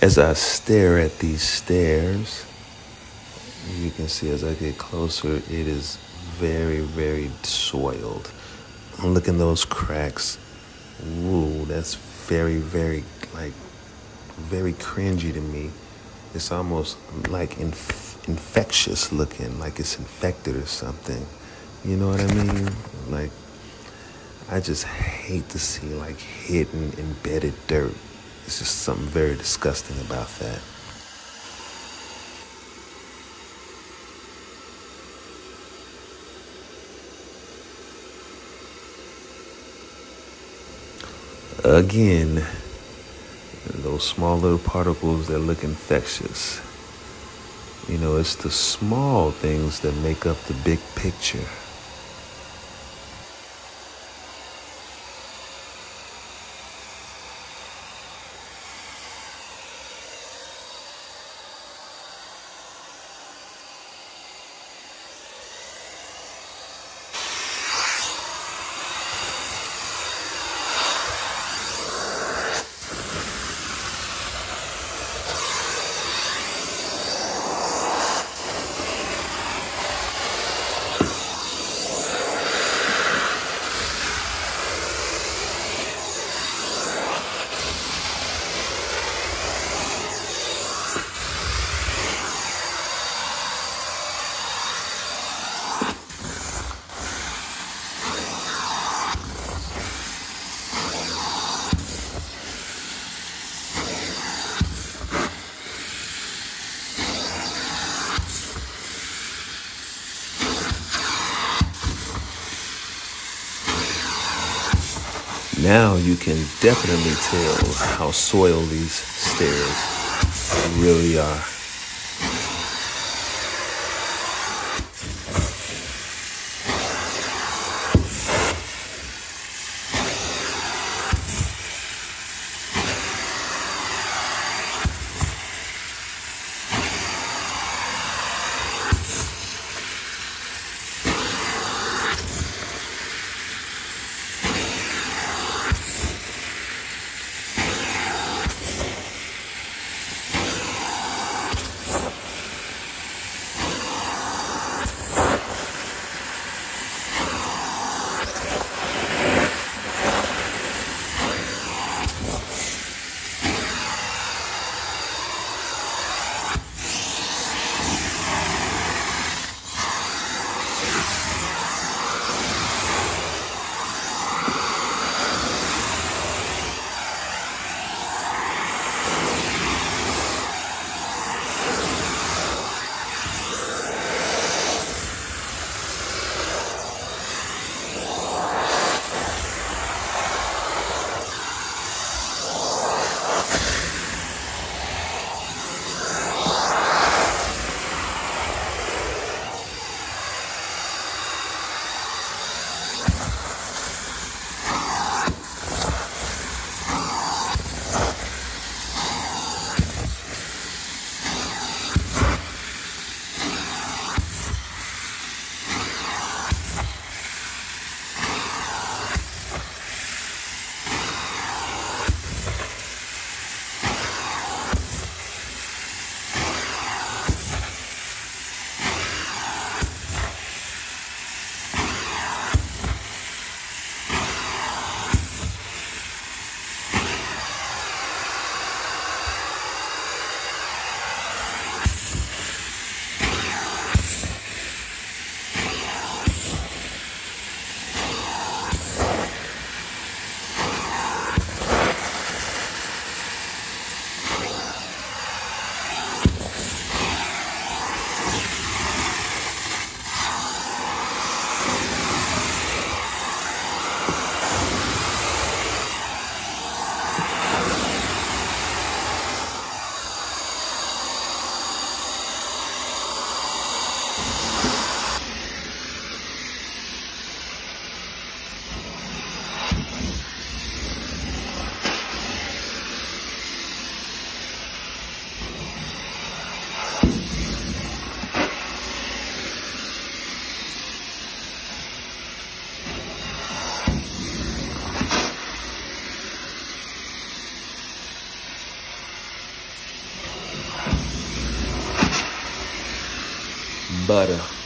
As I stare at these stairs, you can see as I get closer, it is very, very soiled. Look in those cracks. Ooh, that's very, very, like, very cringy to me. It's almost like inf- infectious looking, like it's infected or something. You know what I mean? Like, I just hate to see like hidden, embedded dirt. It's just something very disgusting about that. Again, those small little particles that look infectious. You know, it's the small things that make up the big picture. Now you can definitely tell how soiled these stairs really are. butter.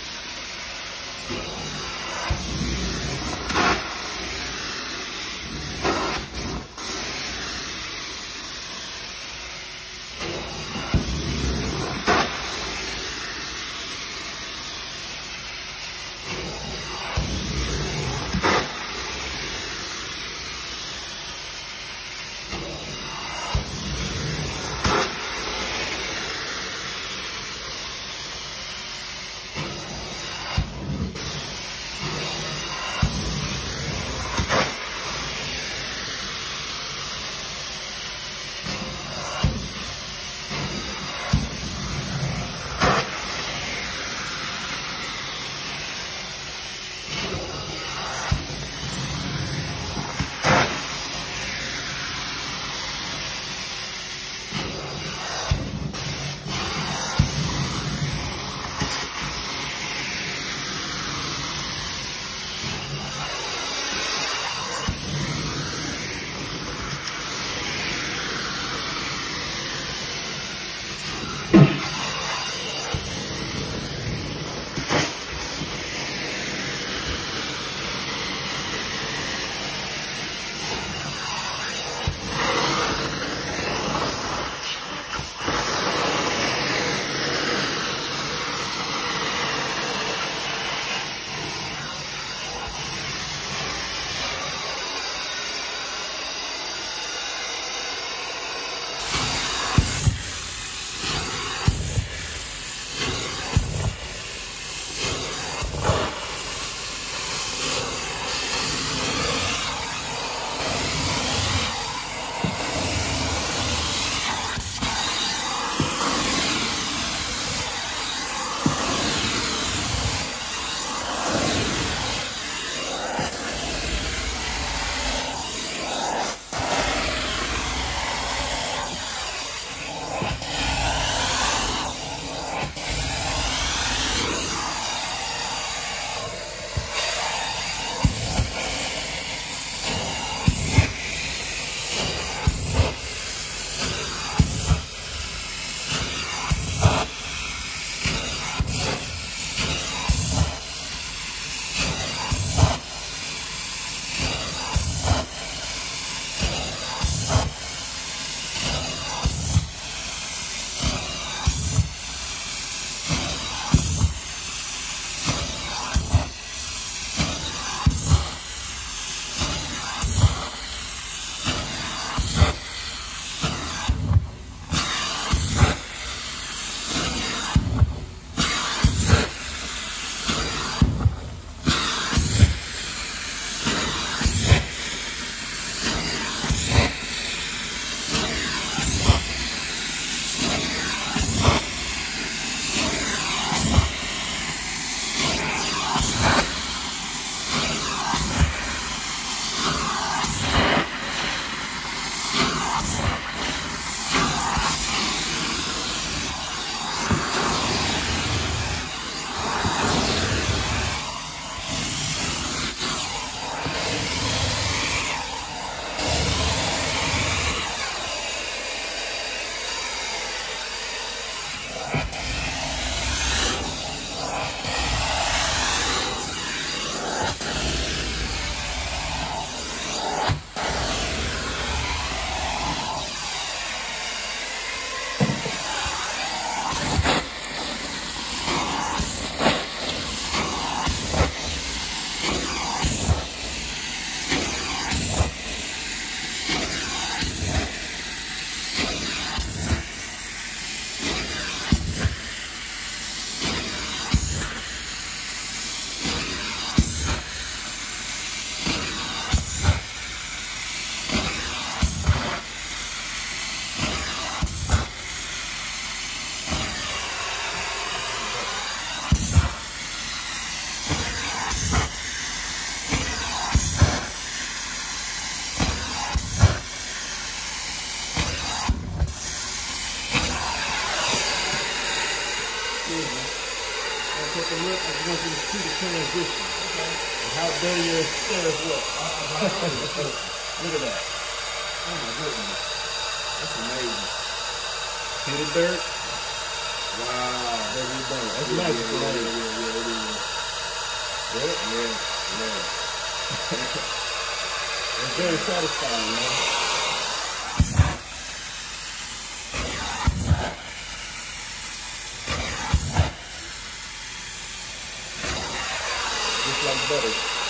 take a look. I to the transition. Okay. And how better your stairs look. Uh-huh. look at that. Oh my goodness. That's amazing. Hit the dirt? Wow. That's nice. Yeah, yeah, yeah, yeah, yeah, yeah. Yeah, yeah, yeah. That's very satisfying, man. Just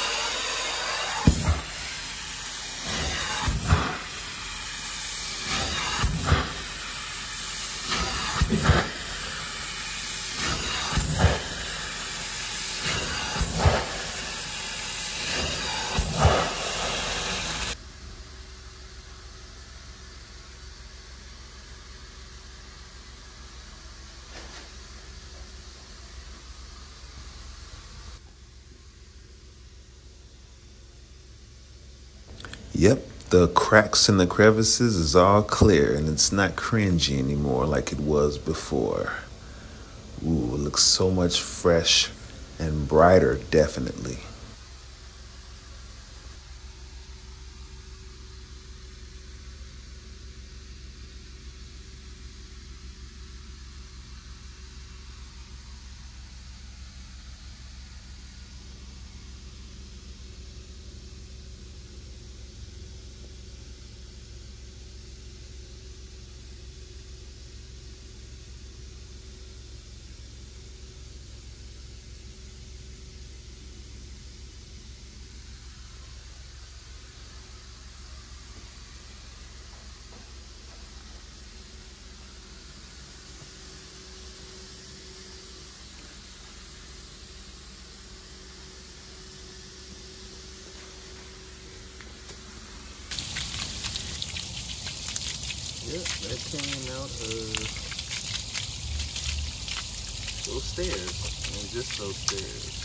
Yep, the cracks and the crevices is all clear and it's not cringy anymore like it was before. Ooh, it looks so much fresh and brighter, definitely. Yep, that came out of those stairs. And just those stairs.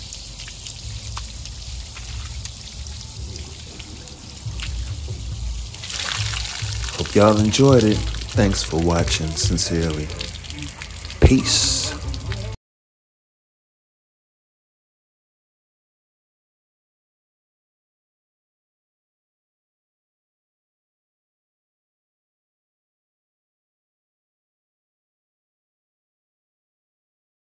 Hope y'all enjoyed it. Thanks for watching, sincerely. Peace.